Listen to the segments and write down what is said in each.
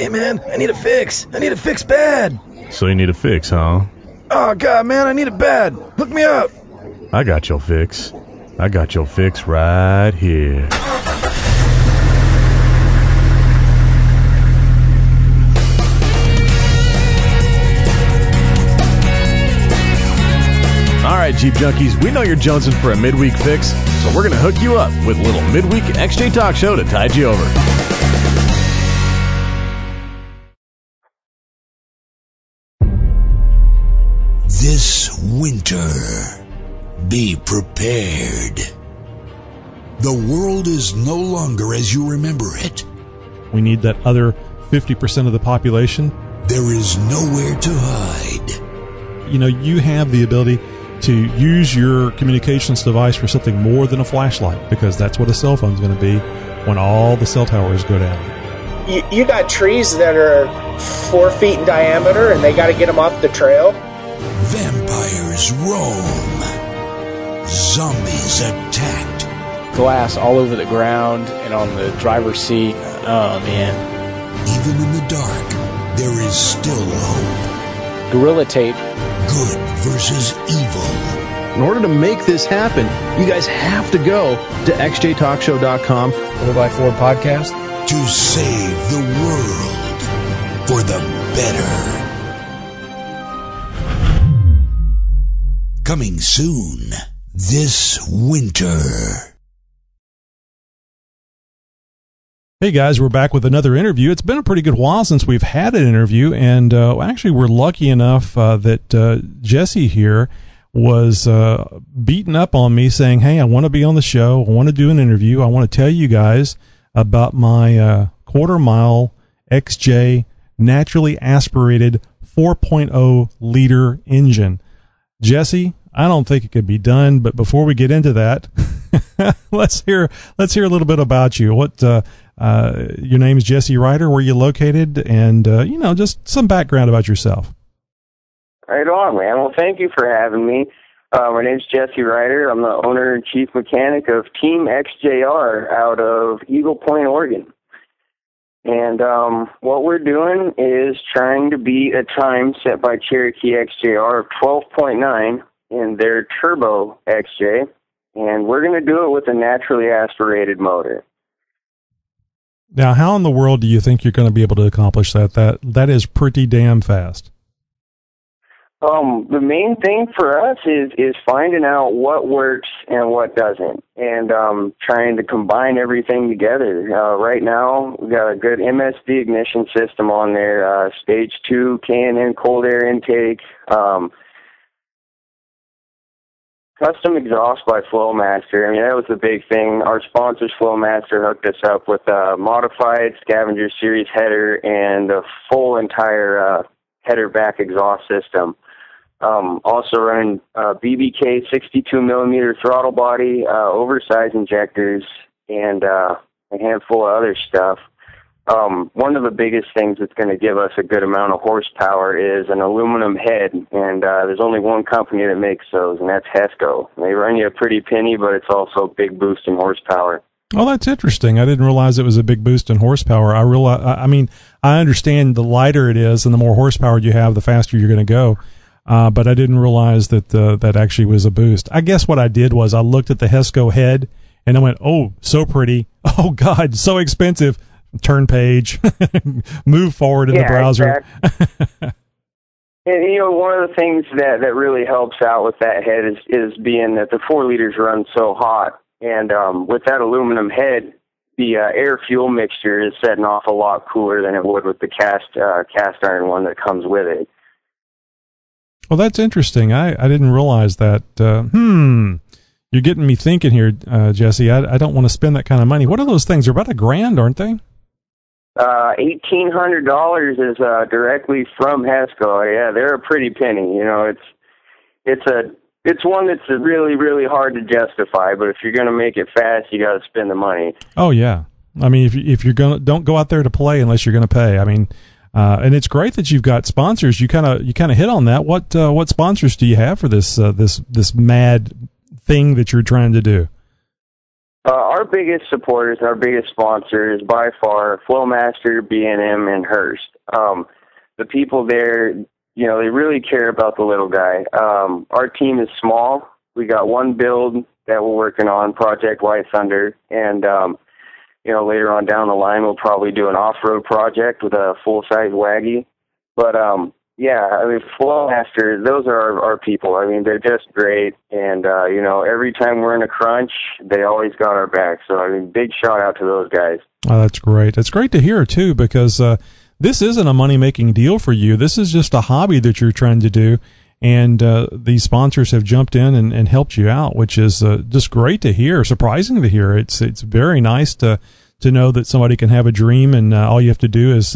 Hey, man, I need a fix. I need a fix bad. So you need a fix, huh? Oh, God, man, I need it bad. Hook me up. I got your fix. I got your fix right here. All right, Jeep Junkies, we know you're jonesing for a midweek fix, so we're going to hook you up with a little midweek XJ Talk Show to tide you over. This winter, be prepared. The world is no longer as you remember it. We need that other 50% of the population. There is nowhere to hide. You know, you have the ability to use your communications device for something more than a flashlight because that's what a cell phone is going to be when all the cell towers go down. You, you got trees that are four feet in diameter and they got to get them off the trail. Vampires roam. Zombies attacked. Glass all over the ground and on the driver's seat. Oh man. Even in the dark, there is still hope. Gorilla tape. Good versus evil. In order to make this happen, you guys have to go to xjtalkshow.com. 4x4 podcast. To save the world for the better. Coming soon this winter. Hey guys, we're back with another interview. It's been a pretty good while since we've had an interview, and uh, actually, we're lucky enough uh, that uh, Jesse here was uh, beaten up on me saying, Hey, I want to be on the show. I want to do an interview. I want to tell you guys about my uh, quarter mile XJ naturally aspirated 4.0 liter engine. Jesse, I don't think it could be done, but before we get into that, let's hear let's hear a little bit about you. What uh, uh, your name is Jesse Rider. Where you located, and uh, you know just some background about yourself. Right on, man. Well, thank you for having me. Uh, my name's Jesse Rider. I'm the owner and chief mechanic of Team XJR out of Eagle Point, Oregon. And um, what we're doing is trying to beat a time set by Cherokee XJR of 12.9 in their Turbo XJ, and we're going to do it with a naturally aspirated motor. Now, how in the world do you think you're going to be able to accomplish that? That that is pretty damn fast. Um, the main thing for us is is finding out what works and what doesn't, and um, trying to combine everything together. Uh, right now, we've got a good MSD ignition system on there, uh, stage two K&N cold air intake, um, custom exhaust by Flowmaster. I mean, that was the big thing. Our sponsors, Flowmaster, hooked us up with a modified Scavenger Series header and a full entire uh, header back exhaust system. Um, also running uh, BBK 62 millimeter throttle body, uh, oversized injectors, and uh, a handful of other stuff. Um, one of the biggest things that's going to give us a good amount of horsepower is an aluminum head, and uh, there's only one company that makes those, and that's Hesco. They run you a pretty penny, but it's also a big boost in horsepower. Oh, that's interesting. I didn't realize it was a big boost in horsepower. I realize, I mean, I understand the lighter it is and the more horsepower you have, the faster you're going to go. Uh, but I didn't realize that that actually was a boost. I guess what I did was I looked at the Hesco head and I went, "Oh, so pretty! Oh God, so expensive!" Turn page, move forward in yeah, the browser. Exactly. and you know, one of the things that that really helps out with that head is is being that the four liters run so hot, and um, with that aluminum head, the uh, air fuel mixture is setting off a lot cooler than it would with the cast uh, cast iron one that comes with it. Well, that's interesting. I, I didn't realize that. Uh, hmm. You're getting me thinking here, uh, Jesse. I, I don't want to spend that kind of money. What are those things? They're about a grand, aren't they? Uh, eighteen hundred dollars is uh, directly from Hesco. Yeah, they're a pretty penny. You know, it's it's a it's one that's really really hard to justify. But if you're going to make it fast, you got to spend the money. Oh yeah. I mean, if if you're gonna don't go out there to play unless you're going to pay. I mean, uh, and it's great that you've got sponsors. You kind of you kind of hit on that. What uh, what sponsors do you have for this uh, this this mad thing that you're trying to do? Uh, our biggest supporters, our biggest sponsors by far, Flowmaster, B&M, and Hurst. Um, the people there, you know, they really care about the little guy. Um, our team is small. We got one build that we're working on, Project White Thunder, and um, you know, later on down the line, we'll probably do an off-road project with a full-size waggy. But um, yeah, I mean, Flowmaster, those are our, our people. I mean, they're just great, and uh, you know, every time we're in a crunch, they always got our back. So I mean, big shout out to those guys. Oh, that's great. It's great to hear too, because uh, this isn't a money making deal for you. This is just a hobby that you're trying to do, and uh, these sponsors have jumped in and, and helped you out, which is uh, just great to hear. Surprising to hear. It's it's very nice to to know that somebody can have a dream, and uh, all you have to do is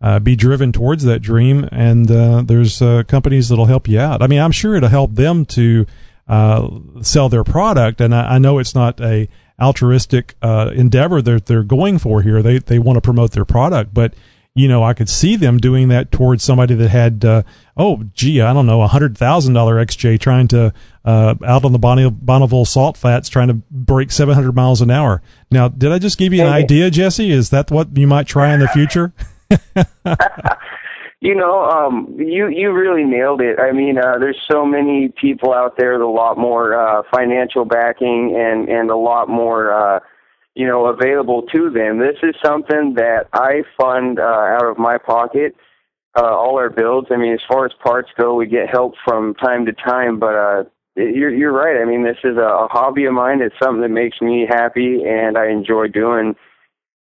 uh, be driven towards that dream. And uh, there's uh, companies that'll help you out. I mean, I'm sure it'll help them to uh, sell their product. And I, I, know it's not a altruistic uh, endeavor that they're going for here. They they want to promote their product, but you know, I could see them doing that towards somebody that had, uh, oh, gee, I don't know, a hundred thousand dollar XJ trying to uh, out on the Bonneville salt flats trying to break seven hundred miles an hour. Now, did I just give you an idea, Jesse? Is that what you might try in the future? you know, um, you you really nailed it. I mean, uh, there's so many people out there with a lot more uh, financial backing and and a lot more, uh, you know, available to them. This is something that I fund uh, out of my pocket. Uh, all our builds. I mean, as far as parts go, we get help from time to time, but uh, you're you're right. I mean, this is a, a hobby of mine. It's something that makes me happy, and I enjoy doing.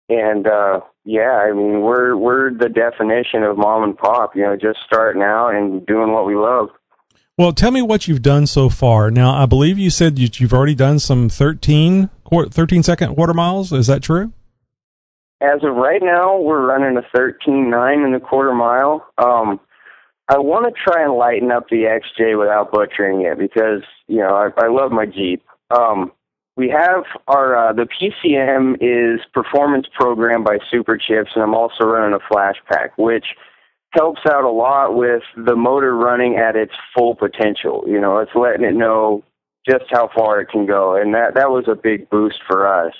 And uh, yeah, I mean, we're we're the definition of mom and pop. You know, just starting out and doing what we love. Well, tell me what you've done so far. Now, I believe you said you've already done some 13, 13 second quarter miles. Is that true? As of right now, we're running a thirteen nine in the quarter mile. Um, I want to try and lighten up the XJ without butchering it because you know I, I love my Jeep. Um, we have our uh, the PCM is performance program by Superchips, and I'm also running a flash pack, which helps out a lot with the motor running at its full potential. You know, it's letting it know just how far it can go, and that that was a big boost for us.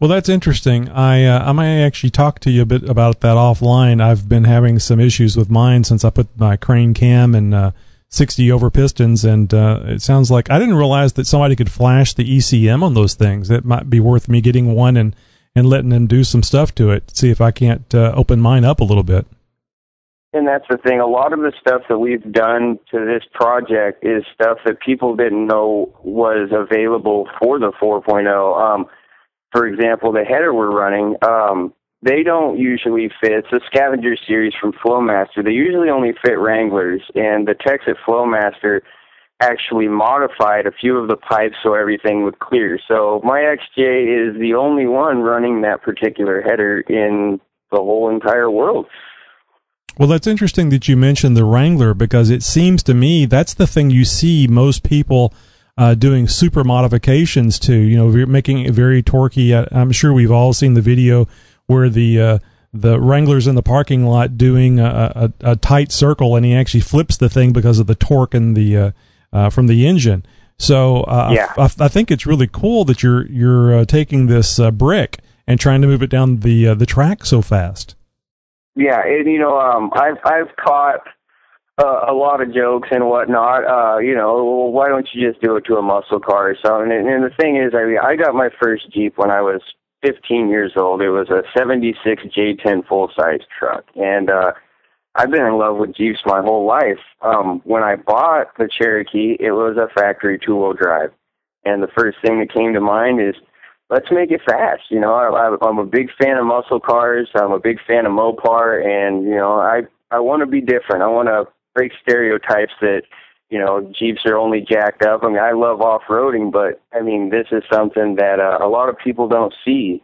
Well, that's interesting. I uh, I might actually talk to you a bit about that offline. I've been having some issues with mine since I put my crane cam and uh, 60 over pistons, and uh, it sounds like I didn't realize that somebody could flash the ECM on those things. It might be worth me getting one and and letting them do some stuff to it. See if I can't uh, open mine up a little bit. And that's the thing. A lot of the stuff that we've done to this project is stuff that people didn't know was available for the 4.0. Um, for example, the header we're running, um, they don't usually fit. It's a scavenger series from Flowmaster. They usually only fit Wranglers, and the techs at Flowmaster actually modified a few of the pipes so everything would clear. So my XJ is the only one running that particular header in the whole entire world. Well, that's interesting that you mentioned the Wrangler because it seems to me that's the thing you see most people uh, doing super modifications to. You know, making it very torquey. I'm sure we've all seen the video where the uh, the Wrangler's in the parking lot doing a, a, a, tight circle, and he actually flips the thing because of the torque and the uh, uh, from the engine. So uh, yeah. I, I, think it's really cool that you're you're uh, taking this uh, brick and trying to move it down the the track so fast. Yeah, and you know, um, I've I've caught uh, a lot of jokes and whatnot. Uh, you know, well, why don't you just do it to a muscle car or something? And, and the thing is, I mean, I got my first Jeep when I was 15 years old. It was a 76 J10 full size truck. And, uh, I've been in love with Jeeps my whole life. Um, when I bought the Cherokee, it was a factory two wheel drive. And the first thing that came to mind is, let's make it fast. You know, I, I'm a big fan of muscle cars. I'm a big fan of Mopar, and you know, I I want to be different. I want to break stereotypes that you know, Jeeps are only jacked up. I mean, I love off-roading, but I mean, this is something that uh, a lot of people don't see.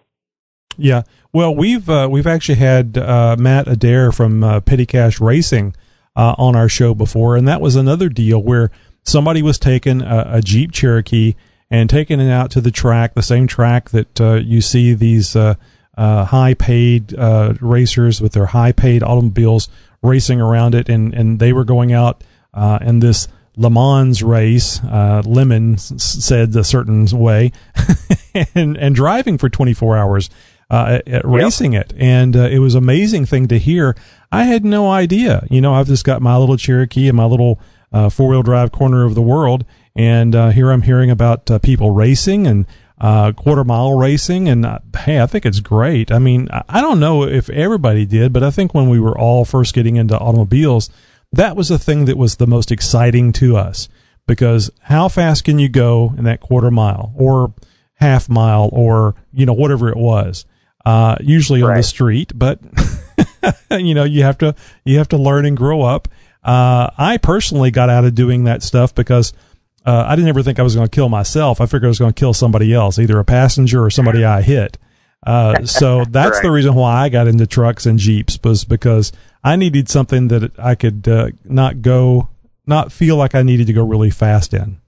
Yeah. Well, we've uh, we've actually had uh, Matt Adair from uh, Petty Cash Racing uh, on our show before, and that was another deal where somebody was taking a, a Jeep Cherokee and taking it out to the track, the same track that uh, you see these uh, high-paid racers with their high-paid automobiles racing around it, and and they were going out uh, and this Le Mans race, uh, Lemon s- said a certain way, and and driving for 24 hours, uh, at, at racing it, and uh, it was amazing thing to hear. I had no idea. You know, I've just got my little Cherokee and my little uh, four wheel drive corner of the world, and uh, here I'm hearing about uh, people racing and uh, quarter mile racing, and uh, hey, I think it's great. I mean, I, I don't know if everybody did, but I think when we were all first getting into automobiles, that was the thing that was the most exciting to us because how fast can you go in that quarter mile or half mile or you know whatever it was uh, usually on the street but you know you have to you have to learn and grow up. Uh, i personally got out of doing that stuff because uh, i didn't ever think i was going to kill myself. I figured i was going to kill somebody else either a passenger or somebody i hit uh, so that's the reason why i got into trucks and jeeps was because i needed something that i could uh, not go not feel like i needed to go really fast in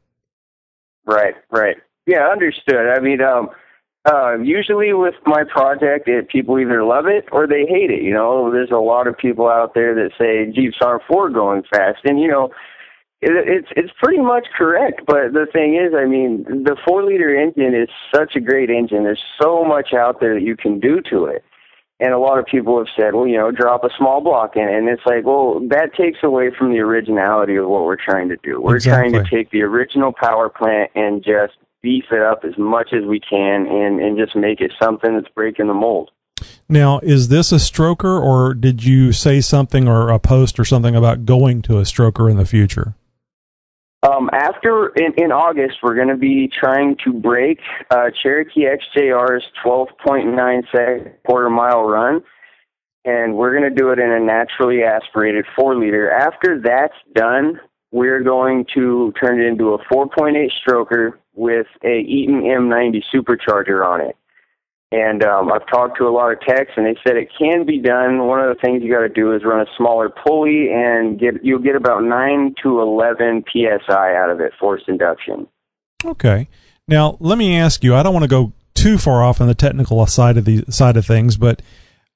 Right, right. Yeah, understood. I mean, um, uh, usually with my project, it, people either love it or they hate it. You know, there's a lot of people out there that say Jeeps aren't for going fast, and you know, it's it's pretty much correct. But the thing is, I mean, the four liter engine is such a great engine. There's so much out there that you can do to it. And a lot of people have said, well, you know, drop a small block in. it. And it's like, well, that takes away from the originality of what we're trying to do. We're trying to take the original power plant and just beef it up as much as we can and, and just make it something that's breaking the mold. Now, is this a stroker, or did you say something or a post or something about going to a stroker in the future? Um, after in, in August, we're going to be trying to break uh, Cherokee XJR's 12.9 second quarter mile run, and we're going to do it in a naturally aspirated four liter. After that's done, we're going to turn it into a 4.8 stroker with a Eaton M90 supercharger on it. And um, I've talked to a lot of techs, and they said it can be done. One of the things you got to do is run a smaller pulley, and get you'll get about nine to eleven psi out of it, forced induction. Okay. Now, let me ask you. I don't want to go too far off on the technical side of the side of things, but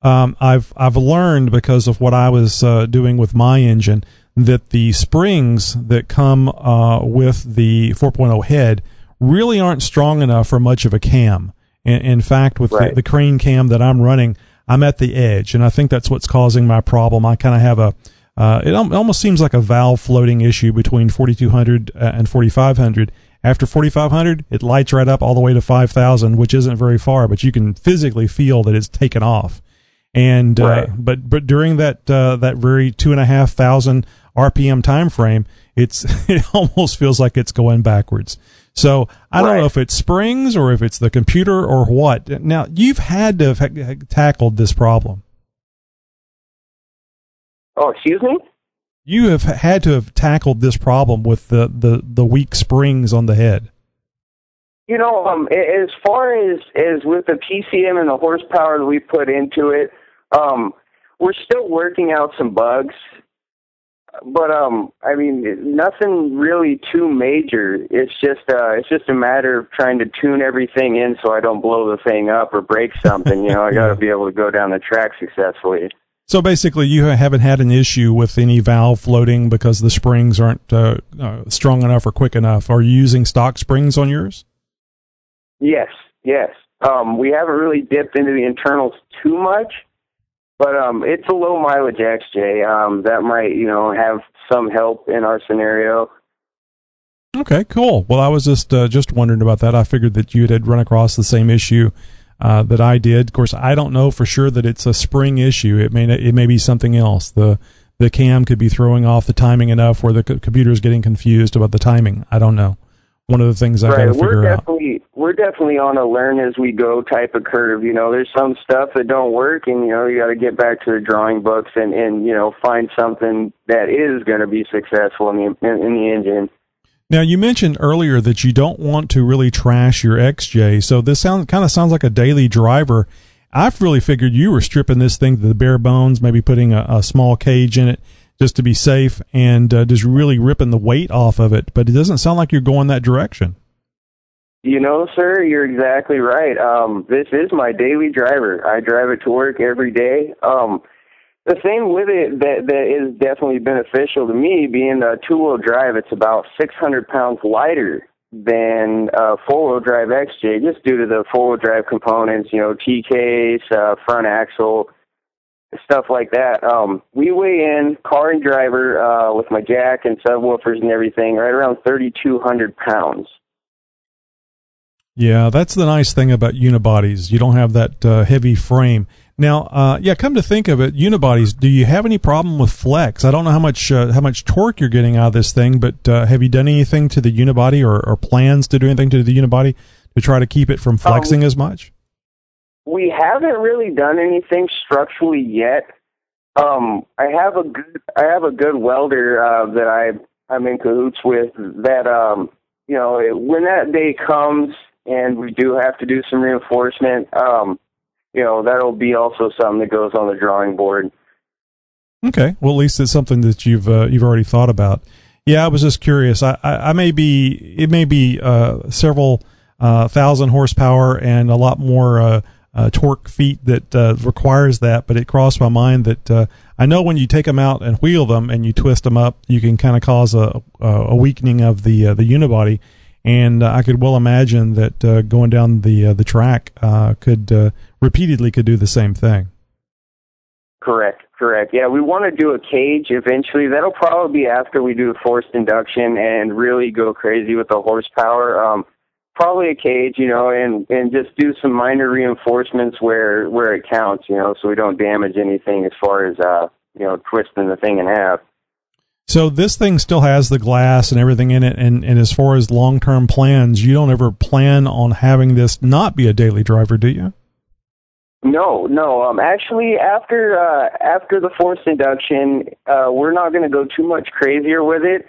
um, I've I've learned because of what I was uh, doing with my engine that the springs that come uh, with the 4.0 head really aren't strong enough for much of a cam. In, in fact, with Right. the, the crane cam that I'm running, I'm at the edge, and I think that's what's causing my problem. I kind of have a uh, it al- almost seems like a valve floating issue between 4200 and 4500. After 4500, it lights right up all the way to 5000, which isn't very far, but you can physically feel that it's taken off. And uh, but but during that uh, that very two and a half thousand RPM time frame, it's it almost feels like it's going backwards. So I don't Right. know if it's springs or if it's the computer or what. Now you've had to have ha- tackled this problem. Oh, excuse me. You have had to have tackled this problem with the, the, the weak springs on the head. You know, um, as far as as with the PCM and the horsepower that we put into it, um, we're still working out some bugs. But um, I mean, nothing really too major. It's just uh, it's just a matter of trying to tune everything in so I don't blow the thing up or break something. You know, I got to be able to go down the track successfully. So basically, you haven't had an issue with any valve floating because the springs aren't uh, uh, strong enough or quick enough. Are you using stock springs on yours? Yes, yes. Um, we haven't really dipped into the internals too much, but um, it's a low mileage XJ. Um, that might, you know, have some help in our scenario. Okay, cool. Well, I was just uh, just wondering about that. I figured that you had run across the same issue uh, that I did. Of course, I don't know for sure that it's a spring issue. It may it may be something else. the The cam could be throwing off the timing enough where the co- computer is getting confused about the timing. I don't know. One of the things I got to right, figure out. We're definitely on a learn as we go type of curve. You know, there's some stuff that don't work, and you know, you got to get back to the drawing books and and you know find something that is going to be successful in the in, in the engine. Now you mentioned earlier that you don't want to really trash your XJ, so this sounds kind of sounds like a daily driver. I've really figured you were stripping this thing to the bare bones, maybe putting a, a small cage in it just to be safe, and uh, just really ripping the weight off of it. But it doesn't sound like you're going that direction. You know, sir, you're exactly right. Um, this is my daily driver. I drive it to work every day. Um, the thing with it that that is definitely beneficial to me, being a two wheel drive, it's about 600 pounds lighter than a four wheel drive XJ, just due to the four wheel drive components, you know, T case, uh, front axle, stuff like that. Um, we weigh in car and driver uh, with my jack and subwoofers and everything, right around 3,200 pounds. Yeah, that's the nice thing about unibodies. You don't have that uh, heavy frame. Now, uh, yeah, come to think of it, unibodies. Do you have any problem with flex? I don't know how much uh, how much torque you're getting out of this thing, but uh, have you done anything to the unibody or, or, plans to do anything to the unibody to try to keep it from flexing um, as much? We haven't really done anything structurally yet. Um, I have a good I have a good welder uh, that I I'm in cahoots with. That um, you know, when that day comes and we do have to do some reinforcement. Um, you know, that'll be also something that goes on the drawing board. Okay, well, at least it's something that you've uh, you've already thought about. Yeah, I was just curious. I, I, I may be it may be uh, several uh, thousand horsepower and a lot more uh, uh, torque feet that uh, requires that, but it crossed my mind that I know when you take them out and wheel them and you twist them up, you can kind of cause a a weakening of the the unibody and uh, I could well imagine that uh, going down the uh, the track uh, could uh, repeatedly could do the same thing. Correct, correct. Yeah, we want to do a cage eventually. That'll probably be after we do forced induction and really go crazy with the horsepower. Um, probably a cage, you know, and and just do some minor reinforcements where where it counts, you know, so we don't damage anything as far as uh, you know, twisting the thing in half. So this thing still has the glass and everything in it, and, and as far as long term plans, you don't ever plan on having this not be a daily driver, do you? No, no. Um, actually, after uh, after the forced induction, uh, we're not going to go too much crazier with it.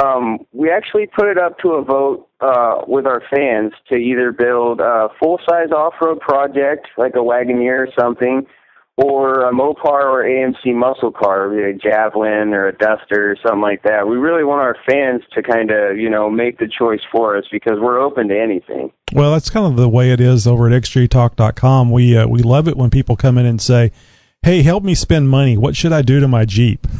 Um, we actually put it up to a vote uh, with our fans to either build a full size off road project like a Wagoneer or something, or a Mopar or AMC muscle car, a Javelin or a Duster or something like that. We really want our fans to kind of, you know, make the choice for us because we're open to anything. Well, that's kind of the way it is over at xjtalk.com. We uh, we love it when people come in and say, "Hey, help me spend money. What should I do to my Jeep?"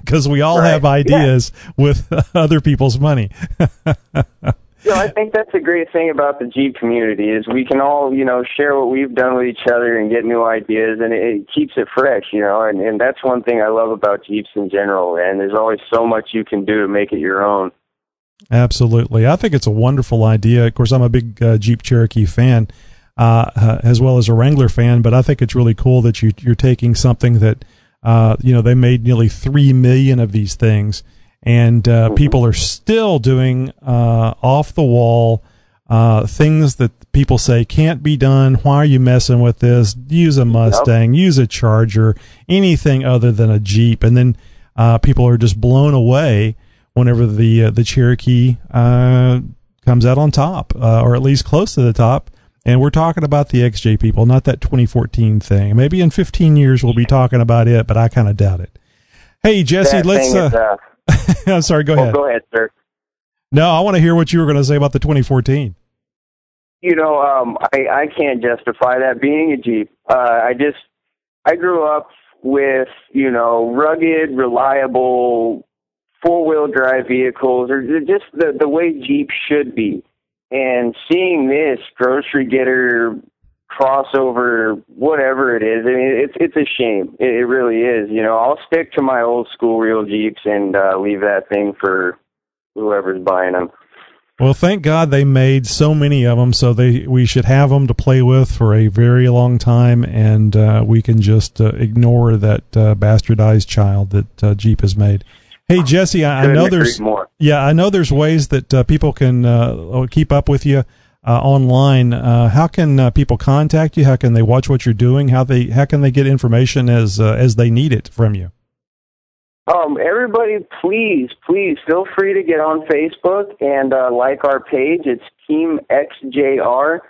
Because we all right. have ideas yeah. with other people's money. know, I think that's a great thing about the Jeep community is we can all, you know, share what we've done with each other and get new ideas, and it, it keeps it fresh, you know. And and that's one thing I love about Jeeps in general. And there's always so much you can do to make it your own. Absolutely, I think it's a wonderful idea. Of course, I'm a big uh, Jeep Cherokee fan, uh, uh, as well as a Wrangler fan. But I think it's really cool that you you're taking something that, uh, you know, they made nearly three million of these things and uh, mm-hmm. people are still doing uh, off the wall uh, things that people say can't be done. Why are you messing with this? Use a Mustang, yep. use a Charger, anything other than a Jeep, and then uh, people are just blown away whenever the uh, the Cherokee uh, comes out on top, or at least close to the top. And we're talking about the XJ people, not that 2014 thing. Maybe in 15 years we'll be talking about it, but I kind of doubt it. Hey Jesse, that let's. I'm sorry. Go ahead. Go ahead, sir. No, I want to hear what you were going to say about the 2014. You know, um, I I can't justify that being a Jeep. Uh, I just I grew up with you know rugged, reliable four wheel drive vehicles, or just the the way Jeep should be. And seeing this grocery getter crossover, whatever it is. I mean, it's it's a shame. It, it really is. You know, I'll stick to my old school real Jeeps and uh, leave that thing for whoever's buying them. Well, thank God they made so many of them, so they we should have them to play with for a very long time, and uh, we can just uh, ignore that uh, bastardized child that uh, Jeep has made. Hey Jesse, I, I know there's more. yeah, I know there's ways that uh, people can uh, keep up with you uh, online, uh, how can uh, people contact you? How can they watch what you're doing? How they how can they get information as uh, as they need it from you? Um, everybody, please, please feel free to get on Facebook and uh, like our page. It's Team XJR,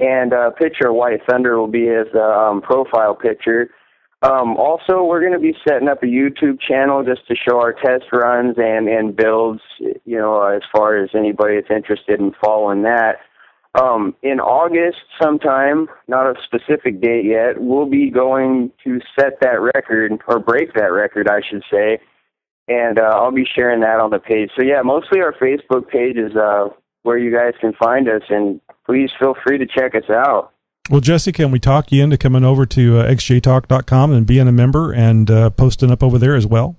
and uh, picture White Thunder will be his um, profile picture. Um, also, we're going to be setting up a YouTube channel just to show our test runs and and builds. You know, as far as anybody that's interested in following that. Um, in August, sometime, not a specific date yet, we'll be going to set that record or break that record, I should say. And uh, I'll be sharing that on the page. So yeah, mostly our Facebook page is uh, where you guys can find us, and please feel free to check us out. Well, Jesse, can we talk you into coming over to uh, xjtalk.com and being a member and uh, posting up over there as well?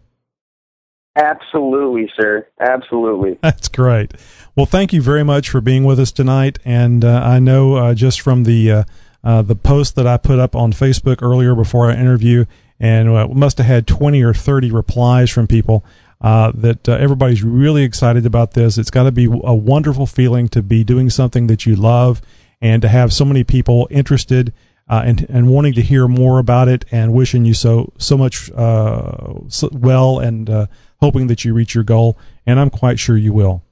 Absolutely, sir. Absolutely. That's great. Well, thank you very much for being with us tonight. And uh, I know uh, just from the uh, uh the post that I put up on Facebook earlier before our interview, and uh, must have had twenty or thirty replies from people. Uh, that everybody's really excited about this. It's got to be a wonderful feeling to be doing something that you love and to have so many people interested and, and wanting to hear more about it and wishing you so so much so well and hoping that you reach your goal. And I'm quite sure you will.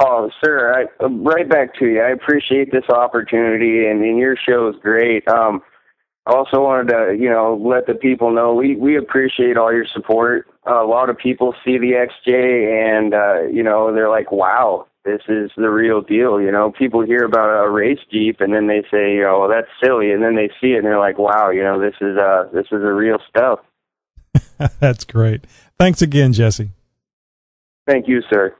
Oh, sir, I, uh, right back to you. I appreciate this opportunity, and, and your show is great. Um, I also wanted to, you know, let the people know we we appreciate all your support. Uh, a lot of people see the XJ, and uh, you know, they're like, "Wow, this is the real deal." You know, people hear about a race Jeep, and then they say, "You know, well, that's silly," and then they see it, and they're like, "Wow, you know, this is uh, this is the real stuff." that's great. Thanks again, Jesse. Thank you, sir.